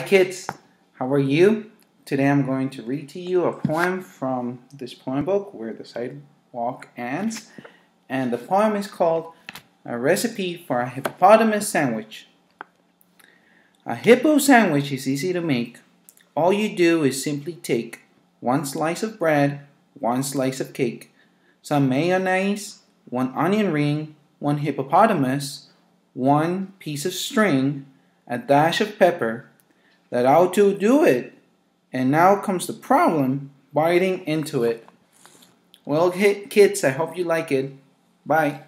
Hi kids, how are you? Today I'm going to read to you a poem from this poem book, Where the Sidewalk Ends. And the poem is called A Recipe for a Hippopotamus Sandwich. A hippo sandwich is easy to make. All you do is simply take one slice of bread, one slice of cake, some mayonnaise, one onion ring, one hippopotamus, one piece of string, a dash of pepper. That ought to do it. And now comes the problem, biting into it. Well, kids, I hope you like it. Bye.